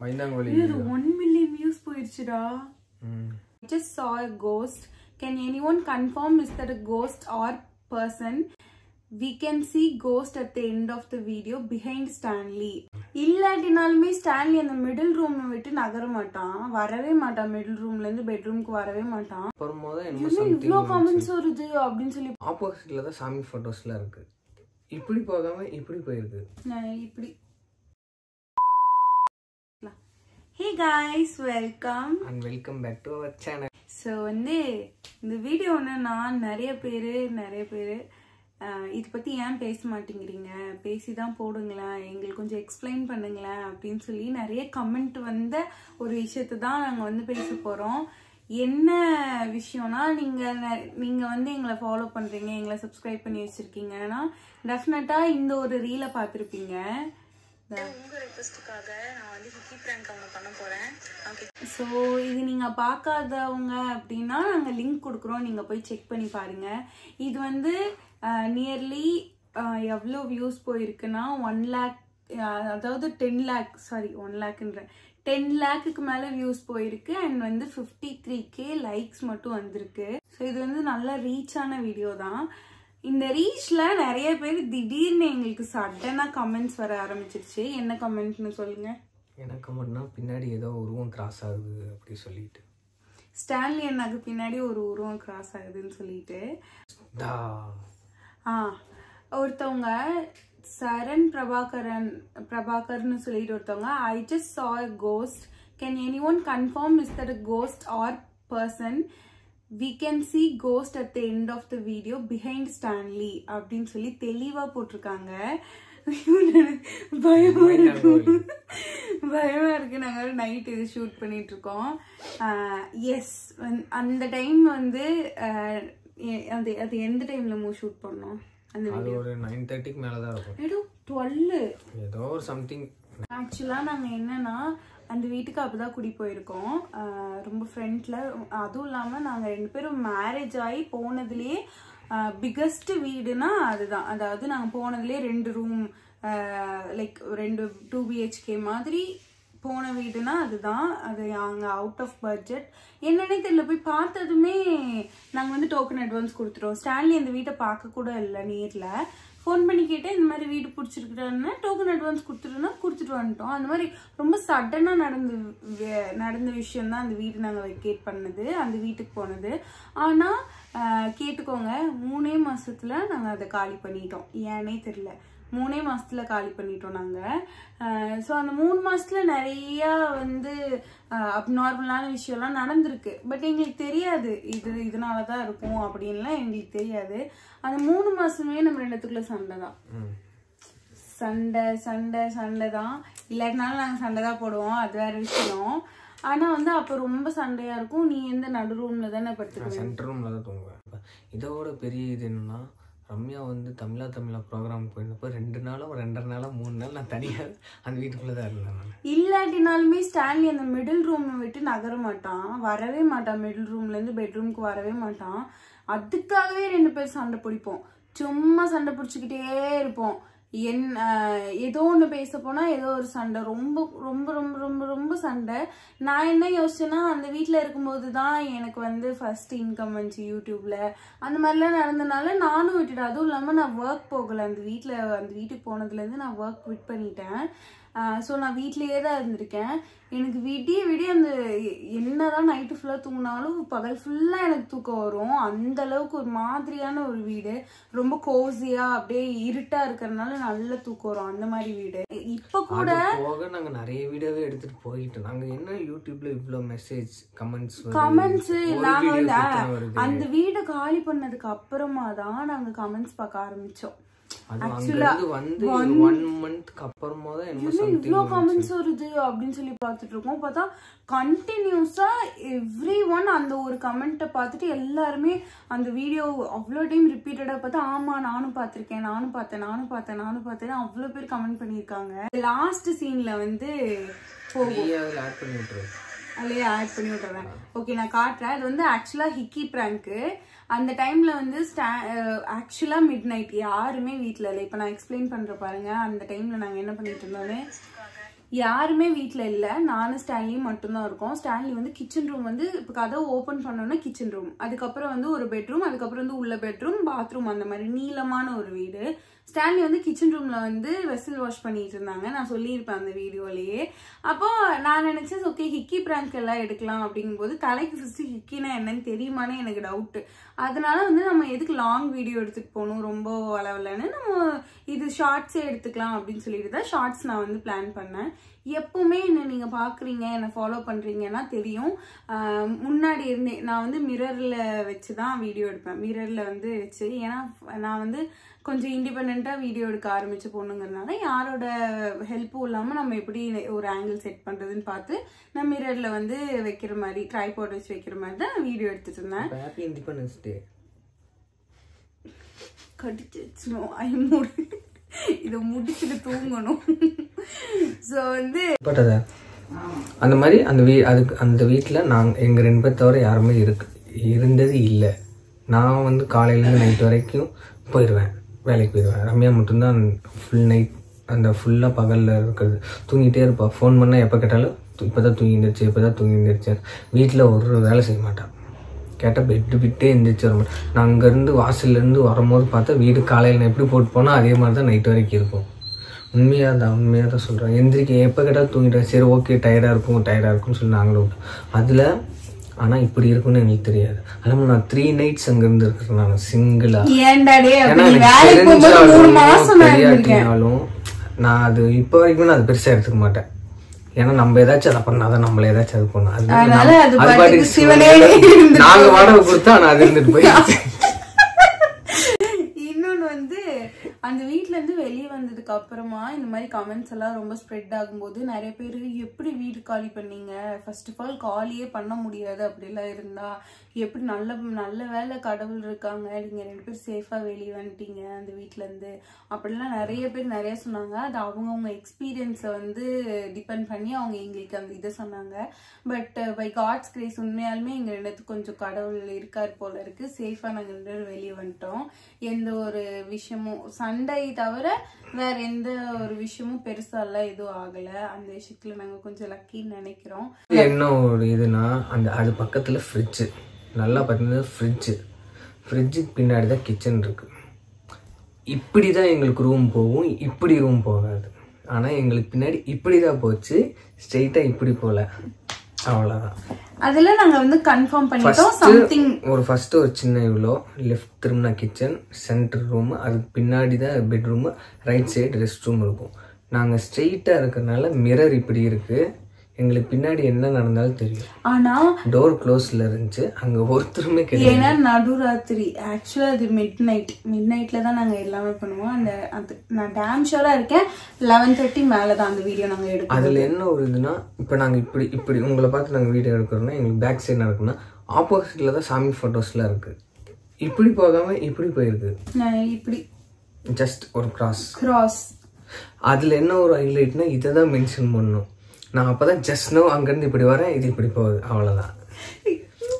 இது one million views போயிடுச்சுடா just saw a ghost. Can anyone confirm is that a ghost or person? We can see ghost at the end of the video behind Stanley. இல்லாட்டினாலுமே Stanley அந்த middle room விட்டு நகர மாட்டான் வரவே மாட்டான் middle ரூம்ல இருந்து பெட்ரூம்க்கு வரவே மாட்டான் இவ்ளோ கமெண்ட்ஸ் வருது அப்படின்னு சொல்லி ஆப்போசிட்ல தான் சாமி போட்டோஸ்லாம் இருக்கு இப்படி போகாம இப்படி போயிருக்கு இப்படி hey guys welcome and welcome back to our channel so வந்து இந்த வீடியோ நான் நிறைய பேர் நிறைய பேர் இதை பற்றி ஏன் பேச மாட்டேங்கிறீங்க? பேசி தான் போடுங்களேன் எங்களுக்கு கொஞ்சம் எக்ஸ்பிளைன் பண்ணுங்களேன் அப்படின்னு சொல்லி நிறைய கமெண்ட் வந்த ஒரு விஷயத்தை தான் நாங்கள் வந்து பேச போகிறோம் என்ன விஷயம்னா நீங்கள் நீங்கள் வந்து எங்களை ஃபாலோ பண்ணுறீங்க எங்களை சப்ஸ்கிரைப் பண்ணி வச்சுருக்கீங்கன்னா டெஃபினட்டாக இந்த ஒரு ரீலை பார்த்துருப்பீங்க. ஸோ இது நீங்கள் பார்க்காதவங்க அப்படின்னா நாங்கள் லிங்க் கொடுக்குறோம். நீங்கள் போய் செக் பண்ணி பாருங்க. இது வந்து நியர்லி எவ்வளோ வியூஸ் போயிருக்குன்னா ஒன் லேக் அதாவது டென் லேக் சாரி ஒன் லேக்குன்ற டென் லேக்குக்கு மேலே வியூஸ் போயிருக்கு. அண்ட் வந்து ஃபிஃப்டி த்ரீ கே லைக்ஸ் மட்டும் வந்திருக்கு. ஸோ இது வந்து நல்ல ரீச்சான வீடியோ தான். இந்த ரீச்ல நிறைய பேர் திடீர்னு எங்களுக்கு சடனாக கமெண்ட்ஸ் வர ஆரம்பிச்சிருச்சு. என்ன கமெண்ட்னு சொல்லுங்க. எனக்கு மட்டும் பின்னாடி ஏதோ உருவம் கிராஸ் ஆகுது அப்படி சொல்லிட்டு. ஸ்டான்லி அண்ணாக்கு பின்னாடி ஒரு உருவம் கிராஸ் ஆகுதுன்னு சொல்லிட்டு. ஆ ஒருத்தவங்க சரண் பிரபாகரன் பிரபாகர்னு சொல்லிட்டு ஒருத்தவங்க I just a ghost. Can anyone confirm is that ghost or person we can see ghost at the end of the video behind Stanley அப்படின்னு சொல்லி தெளிவா போட்டிருக்காங்க. பயமா இருக்கு. பயமா இருக்கு. நாங்க நைட் இது ஷூட் பண்ணிட்டு இருக்கோம். எஸ் அந்த டைம் வந்து அது அது எந்த டைம்ல மூ ஷூட் பண்ணோம்? அந்த அது ஒரு நைன் தேர்ட்டிக்கு மேலே தான் இருக்கும். ஏடோ டுவெல்லு ஏதோ ஒரு சம்திங் ஆக்சுவலாக நாங்கள் என்னன்னா அந்த வீட்டுக்கு அப்பதான் குடி போயிருக்கோம். ரொம்ப ஃப்ரெண்ட்ல அதுவும் இல்லாமல் நாங்கள் ரெண்டு பேரும் மேரேஜ் ஆகி போனதுலேயே பிக்கஸ்ட் வீடுனா அதுதான். அதாவது நாங்கள் போனதுலேயே ரெண்டு ரூம் லைக் ரெண்டு டூ பிஹெச்கே மாதிரி போன வீடுனா அதுதான். அது அங்கே அவுட் ஆஃப் பட்ஜெட் என்னன்னே தெரியல. போய் பார்த்ததுமே நாங்கள் வந்து டோக்கன் அட்வான்ஸ் கொடுத்துருவோம் ஸ்டான்லி அந்த வீட்டை பார்க்க கூட இல்லை நேரில். ஃபோன் பண்ணி கேட்டேன் இந்த மாதிரி பிடிச்சிருக்குறான்னு டோக்கன் அட்வான்ஸ் கொடுத்துட்டோன்னா கொடுத்துட்டு வந்துட்டோம். அந்த மாதிரி ரொம்ப சடனாக நடந்த நடந்த விஷயம் தான் அந்த வீடு நாங்கள் வெக்கேட் பண்ணது அந்த வீட்டுக்கு போனது. ஆனால் கேட்டுக்கோங்க மூணே மாதத்தில் நாங்கள் அதை காலி பண்ணிட்டோம். ஏனே தெரியல. மூணே மாதத்தில் காலி பண்ணிட்டோம் நாங்கள் ஸோ அந்த மூணு மாதத்தில் நிறையா வந்து அப்நார்மலான விஷயம்லாம் நடந்திருக்கு. பட் எங்களுக்கு தெரியாது இது இதனால தான் இருக்கும் அப்படின்லாம் எங்களுக்கு தெரியாது. அந்த மூணு மாதமே நம்ம ரெண்டுத்துக்குள்ள சண்டை தான். சண்டை சண்டை சண்டை தான் இல்லாட்டினாலும் நாங்கள் சண்டை தான் போடுவோம். அது வேற விஷயம். ஆனால் வந்து அப்போ ரொம்ப சண்டையாக இருக்கும். நீ எந்த நடு ரூமில் தானே படுத்துக்க சென்டர் ரூமில் தான் தூங்குவேன். இதோட பெரிய இது என்னன்னா ரம்யா வந்து தமிழா தமிழா ப்ரோக்ராம் போயிருந்தப்போ ரெண்டு நாளும் ரெண்டரை நாளும் மூணு நாள் நான் தனியாக அந்த வீட்டுக்குள்ளே தான் இருந்தேன் இல்லாட்டினாலுமே ஸ்டான்லி அந்த மிடில் ரூம் விட்டு நகர மாட்டான். வரவே மாட்டான். மிடில் ரூம்ல இருந்து பெட்ரூம்க்கு வரவே மாட்டான். அதுக்காகவே ரெண்டு பேரும் சண்டை பிடிப்போம். சும்மா சண்டை பிடிச்சிக்கிட்டே இருப்போம். என் ஏதோ ஒன்று பேச போனால் ஏதோ ஒரு சண்டை. ரொம்ப ரொம்ப ரொம்ப ரொம்ப ரொம்ப சண்டை. நான் என்ன யோசிச்சேன்னா அந்த வீட்டில் இருக்கும்போது தான் எனக்கு வந்து ஃபர்ஸ்ட் இன்கம் வந்துச்சு யூடியூப்ல அந்த மாதிரிலாம் நடந்தனால நானும் விட்டுட்டேன். அதுவும் இல்லாமல் நான் ஒர்க் போகலை. அந்த வீட்டில் அந்த வீட்டுக்கு போனதுலேருந்து நான் ஒர்க் குவிட் பண்ணிட்டேன். ஸோ நான் வீட்லயே தான் இருந்திருக்கேன். எனக்கு விடிய விடிய அந்த என்னதான் நைட்டு ஃபுல்லாக தூங்கினாலும் பகல் ஃபுல்லாக எனக்கு தூக்கம் வரும். அந்த அளவுக்கு ஒரு மாதிரியான ஒரு வீடு. ரொம்ப கோசியாக அப்படியே இருட்டா இருக்கிறதுனால நல்ல தூக்கம் வரும் அந்த மாதிரி வீடு. இப்போ கூட போக நாங்க நிறைய வீடியோவே எடுத்துட்டு போயிட்டோம். நாங்க என்ன யூடியூப்ல இவ்ளோ மெசேஜ் கமெண்ட்ஸ் கமெண்ட்ஸ் நாங்க வந்து வருது. அந்த வீடை காலி பண்ணதுக்கு அப்புறமா தான் நாங்க கமெண்ட்ஸ் பார்க்க ஆரம்பிச்சோம். இவ்வளோ கமெண்ட்ஸ் வருது அப்படின்னு சொல்லி பார்த்துட்டு இருக்கோம் பார்த்தா கண்டினியூஸா எவ்ரி ஒன் அந்த ஒரு கமெண்ட்டை பார்த்துட்டு எல்லாருமே அந்த வீடியோ அவ்வளோ டைம் ரிப்பீட்டடாக பார்த்தா ஆமா நானும் பார்த்துருக்கேன் நானும் பார்த்தேன் நானும் பார்த்தேன் நானும் பார்த்தேன் அவ்வளோ பேர் கமெண்ட் பண்ணியிருக்காங்க. லாஸ்ட் சீன்ல வந்து போகும். அதுலேயே ஆட் பண்ணி விட்றேன் விட்டுறேன். ஓகே நான் காட்டுறேன். இது வந்து ஆக்சுவலாக ஹிக்கி ப்ராங்க்கு அந்த டைமில் வந்து ஆக்சுவலா மிட் நைட் யாருமே வீட்டில் இல்லை. இப்போ நான் எக்ஸ்பிளைன் பண்ணுற பாருங்க. அந்த டைமில் நாங்கள் என்ன பண்ணிட்டு இருந்தோமே யாருமே வீட்டில் இல்லை. நானும் ஸ்டான்லியும் மட்டும்தான் இருக்கோம். ஸ்டான்லி வந்து கிச்சன் ரூம் வந்து இப்போ கதை ஓப்பன் பண்ணோன்னா கிச்சன் ரூம் அதுக்கப்புறம் வந்து ஒரு பெட்ரூம் அதுக்கப்புறம் வந்து உள்ள பெட்ரூம் பாத்ரூம் அந்த மாதிரி நீளமான ஒரு வீடு. ஸ்டான்லி வந்து கிச்சன் ரூம்ல வந்து வெசல் வாஷ் பண்ணிட்டு இருந்தாங்க. நான் சொல்லியிருப்பேன் அந்த வீடியோலயே. அப்போ நான் நினைச்சேன் ஓகே ஹிக்கி பிராங்க் எல்லாம் எடுக்கலாம். அப்படிங்கும்போது தலைக்கு ஃபர்ஸ்ட் ஹிக்கினா என்னன்னு தெரியுமான்னு எனக்கு டவுட் அதனால வந்து நம்ம எதுக்கு லாங் வீடியோ எடுத்துட்டு போகணும்? ரொம்ப வளவலன்னு நம்ம இது ஷார்ட்ஸே எடுத்துக்கலாம் அப்படின்னு சொல்லிட்டு தான் ஷார்ட்ஸ் நான் வந்து பிளான் பண்ணேன். எப்பவுமே என்ன நீங்க பாக்குறீங்க என்ன ஃபாலோ பண்றீங்கன்னா தெரியும். முன்னாடி இருந்தே நான் வந்து மிரர்ல வச்சு தான் வீடியோ எடுப்பேன். மிரர்ல வந்து வச்சு ஏன்னா நான் வந்து கொஞ்சம் இண்டிபெண்டா வீடியோ எடுக்க ஆரம்பிச்ச பொண்ணுங்கிறதுனால யாரோட ஹெல்ப்பும் இல்லாம நம்ம எப்படி ஒரு ஆங்கிள் செட் பண்றதுன்னு பார்த்து நான் மிரர்ல வந்து வைக்கிற மாதிரி ட்ரைபாட் வச்சு வைக்கிற மாதிரி தான் வீடியோ எடுத்துட்டு இருந்தேன். ஹாப்பி இண்டிபெண்டன்ஸ் டே கடிச்சு ஐ மூடு. இதை முடிச்சுட்டு தூங்கணும். ஸோ வந்து பட் அந்த மாதிரி அந்த வீ அதுக்கு அந்த வீட்டில் நாங்கள் எங்கள் ரெண்டு பேர் தவிர யாருமே இருக்கு இருந்தது இல்லை. நான் வந்து காலையிலேருந்து நைட் வரைக்கும் போயிடுவேன் வேலைக்கு போயிடுவேன் ரம்யா மட்டும்தான் ஃபுல் நைட் அந்த ஃபுல்லாக பகலில் இருக்கிறது. தூங்கிட்டே இருப்பாள் ஃபோன் பண்ணால் எப்போ கேட்டாலும் இப்போ தான் தூங்கி இருந்துச்சு இப்போ தான் தூங்கி இருந்துச்சு. வீட்டில் ஒரு வேலை செய்ய மாட்டான் கேட்டால் பெட்டு விட்டே எந்திரிச்சு வர மாட்டேன் நான் அங்கேருந்து வாசல்லேருந்து வரும்போது பார்த்தா வீடு காலையில் நான் எப்படி போட்டு போனால் அதே மாதிரி தான் நைட் வரைக்கும் இருக்கும். உண்மையாக தான் உண்மையாக தான் சொல்கிறேன் எந்திரிக்க எப்போ கேட்டால் தூங்கிட்டேன் சரி ஓகே டயர்டாக இருக்கும் டயர்டாக இருக்கும்னு சொல்லி நாங்களும் விட்டோம். அதில் ஆனால் இப்படி இருக்கும்னு எங்களுக்கு தெரியாது. அல்லாமல் நான் த்ரீ நைட்ஸ் அங்கே இருந்து இருக்கிறேன் நான் எனக்கு இருந்திருக்கேன். தெரியாட்டினாலும் நான் அது இப்போ வரைக்கும் நான் அது பெருசாக எடுத்துக்க மாட்டேன். ஏன்னா நம்ம ஏதாச்சும் அதை பண்ணாதான் நம்மள ஏதாச்சும் அது பண்ணும். அது பாட்டுக்கு நாங்க வாடகை கொடுத்தா நான் அது இருந்துட்டு போயிடுச்சு இன்னொன்னு வந்து அந்த வீட்டிலேருந்து வெளியே வந்ததுக்கு அப்புறமா இந்த மாதிரி கமெண்ட்ஸ் எல்லாம் ரொம்ப ஸ்ப்ரெட் ஆகும்போது நிறைய பேர் எப்படி வீடு காலி பண்ணீங்க? ஃபர்ஸ்ட் ஆஃப் ஆல் காலியே பண்ண முடியாது. அப்படிலாம் இருந்தா எப்படி நல்ல நல்ல வேலை கடவுள் இருக்காங்க. நீங்கள் ரெண்டு பேர் சேஃபாக வெளியே வந்துட்டீங்க அந்த வீட்டிலேருந்து அப்படிலாம் நிறைய பேர் நிறைய சொன்னாங்க. அது அவங்கவுங்க எக்ஸ்பீரியன்ஸை வந்து டிபெண்ட் பண்ணி அவங்க எங்களுக்கு அந்த இதை சொன்னாங்க. பட் பை காட்ஸ் கிரேஸ் உண்மையாலுமே எங்கள் ரெண்டுத்துக்கு கொஞ்சம் கடவுள் இருக்கார் போல இருக்குது சேஃபாக நாங்கள் ரெண்டு பேரும் வெளியே வந்துட்டோம். எந்த ஒரு விஷயமும் சண்டை தவிர வேற எந்த ஒரு விஷயமும் பெருசா இல்ல எதுவும் ஆகல. அந்த விஷயத்துல நாங்க கொஞ்சம் லக்கின்னு நினைக்கிறோம். என்ன ஒரு இதுனா அந்த அது பக்கத்துல ஃப்ரிட்ஜு நல்லா பார்த்தீங்கன்னா ஃப்ரிட்ஜு ஃப்ரிட்ஜுக்கு பின்னாடி தான் கிச்சன் இருக்கு. இப்படி தான் எங்களுக்கு ரூம் போகும் இப்படி ரூம் போகாது. ஆனால் எங்களுக்கு பின்னாடி இப்படி தான் போச்சு ஸ்ட்ரெயிட்டாக இப்படி போகல அவ்வளோதான் அதுல நாங்க வந்து கன்ஃபார்ம் பண்ணிட்டோம். சம்திங் ஒரு ஃபர்ஸ்ட் ஒரு சின்ன இவ்வளோ லெஃப்ட் திரும்பினா கிச்சன் சென்டர் ரூம் அதுக்கு பின்னாடி தான் bedroom right side rest room இருக்கும் நாங்கள் ஸ்ட்ரெயிட்டாக இருக்கிறனால மிரர் இப்படி இருக்கு. எங்களுக்கு பின்னாடி என்ன நடந்தாலும் தெரியும். ஆனா டோர் க்ளோஸ்ல இருந்துச்சு அங்க ஒருத்தருமே கிடையாது. ஏன்னா நடுராத்திரி. ஆக்சுவலா அது மிட் நைட் மிட் நைட்ல தான் நாங்க எல்லாமே பண்ணுவோம். அந்த அது நான் டேம் ஷோரா இருக்கேன். லெவன் தேர்ட்டி மேலதான் அந்த வீடியோ நாங்க எடுப்போம் அதுல என்ன ஒரு இதுனா இப்போ நாங்க இப்படி இப்படி உங்களை பார்த்து நாங்க வீடியோ எடுக்கிறோம்னா எங்களுக்கு பேக் சைடு நடக்கும்னா ஆப்போசிட்ல தான் சாமி ஃபோட்டோஸ்லாம் இருக்கு. இப்படி போகாம இப்படி போயிருக்கு. நான் இப்படி. ஜஸ்ட் ஒரு கிராஸ் கிராஸ் அதுல என்ன ஒரு ஹைலைட்னா இதை தான் மென்ஷன் பண்ணும் நான் அப்பதான் ஜஸ்ட் நோ அங்கேருந்து இப்படி வரேன் இது இப்படி போகுது. அவ்வளோதான்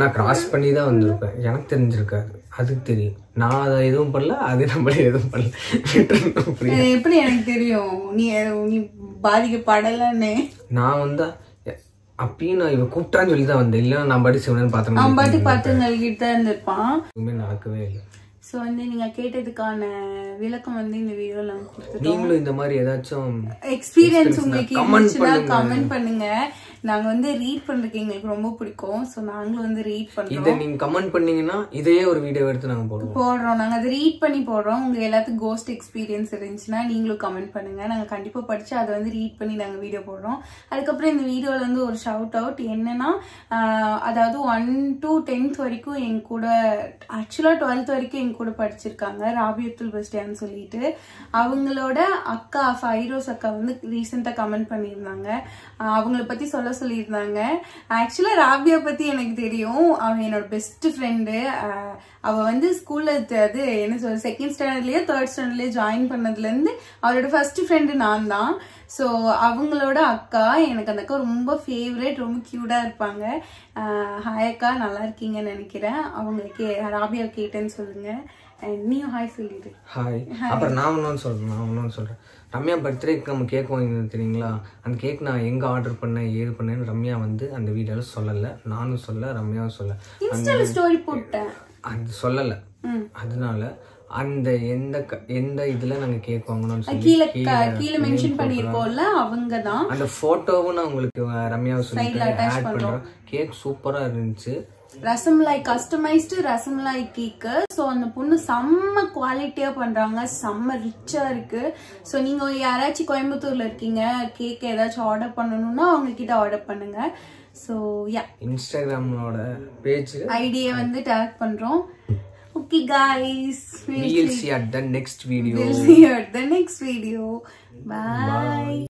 நான் கிராஸ் பண்ணி தான் வந்திருப்பேன். எனக்கு தெரிஞ்சிருக்காது அதுக்கு தெரியும். நான் அதை எதுவும் பண்ணல அது நம்மளே எதுவும் பண்ணல. எப்படி எனக்கு தெரியும்? நீ நீ பாதிக்கப்படலன்னு. நான் வந்தா அப்பயும் நான் இவ கூப்பிட்டான்னு சொல்லி தான் வந்தேன். இல்லைன்னா நான் பாட்டி சிவனு அவன் பார்த்தேன் பாட்டி பார்த்து நல்கிட்டு தான் இருந்திருப்பான். எதுவுமே நடக்கவே இல்லை. ஸோ வந்து நீங்க கேட்டதுக்கான விளக்கம் வந்து இந்த வீடியோல நாங்க கொடுத்துட்டோம் நீங்களும் இந்த மாதிரி ஏதாச்சும் எக்ஸ்பீரியன்ஸ் உங்களுக்கு இருந்துச்சுன்னா. கமெண்ட் பண்ணுங்க நாங்க வந்து ரீட் பண்றதுக்கு எங்களுக்கு ரொம்ப பிடிக்கும். ஸோ நாங்களும் வந்து ரீட் பண்றோம். இதை நீங்க கமெண்ட் பண்ணீங்கன்னா இதையே ஒரு வீடியோ எடுத்து நாங்க போடுவோம். போடுறோம். நாங்க அதை ரீட் பண்ணி போடுறோம். உங்க எல்லாத்துக்கும் கோஸ்ட் எக்ஸ்பீரியன்ஸ் இருந்துச்சுன்னா நீங்களும் கமெண்ட் பண்ணுங்க. நாங்க கண்டிப்பா படிச்சு அதை வந்து ரீட் பண்ணி நாங்க வீடியோ போடுறோம். அதுக்கப்புறம் இந்த வீடியோல வந்து ஒரு ஷவுட் அவுட் என்னன்னா அதாவது ஒன் டு டென்த் வரைக்கும் எங்க கூட ஆக்சுவலா டுவெல்த் வரைக்கும் எங்க கூட படிச்சிருக்காங்க. ராபியத்துல் பெஸ்டியான்னு சொல்லிட்டு. அவங்களோட அக்கா ஃபைரோஸ் அக்கா வந்து ரீசெண்டா கமெண்ட் பண்ணியிருந்தாங்க. அவங்கள பத்தி சொல்ல சொல்லியிருந்தாங்க. ஆக்சுவலாக ராபியா பற்றி எனக்கு தெரியும். அவன் என்னோட பெஸ்ட் ஃப்ரெண்டு அவள் வந்து ஸ்கூலில் அது என்ன சொல்ற செகண்ட் ஸ்டாண்டர்ட்லயே தேர்ட் ஸ்டாண்டர்ட்லேயே ஜாயின் பண்ணதுலேருந்து அவரோட அவளோட ஃபர்ஸ்ட் ஃப்ரெண்டு நான் தான் ஸோ அவங்களோட அக்கா எனக்கு அந்த அக்கா ரொம்ப ஃபேவரேட் ரொம்ப க்யூட்டாக இருப்பாங்க. ஹாய் அக்கா நல்லா இருக்கீங்கன்னு நினைக்கிறேன். அவங்களுக்கு ராபியா கேட்டேன்னு சொல்லுங்கள் நீயும் ஹாய் சொல்லிடு ஹாய் அப்புறம் நான் ஒன்று சொல்கிறேன் நான் ஒன்று சொல்கிறேன் ரம்யா பர்த்டேக்கு நம்ம கேக் வாங்கினது தெரியுங்களா? அந்த கேக் நான் எங்கே ஆர்டர் பண்ணேன் ஏது பண்ணேன்னு ரம்யா வந்து அந்த வீடியோவில் சொல்லலை. நானும் சொல்ல ரம்யாவும் சொல்ல ஸ்டோரி போட்டேன். அது சொல்லலை. அதனால அந்த எந்த எந்த இதில் நாங்கள் கேக் வாங்கணும்னு சொல்லி கீழே கீழே மென்ஷன் பண்ணியிருக்கோம்ல அவங்க தான் அந்த ஃபோட்டோவும் நான் உங்களுக்கு அஹ், ரம்யாவை சொல்லிட்டு ஆட் பண்ணுறேன் கேக் சூப்பராக இருந்துச்சு. Rasmalai customised rasmalai cake so அந்த பொண்ணு செம்ம குவாலிட்டியா பண்றாங்க. செம்ம ரிச்சா இருக்கு. ஸோ நீங்க யாராச்சும் கோயம்புத்தூர்ல இருக்கீங்க கேக் ஏதாச்சும் ஆர்டர் பண்ணணும்னா அவங்க கிட்ட ஆர்டர் பண்ணுங்க. ஸோ யா இன்ஸ்டாகிராமோட பேஜ் ஐடியை வந்து டேக் பண்றோம். Okay guys we'll see. at the next video. We'll see at the next video. Bye.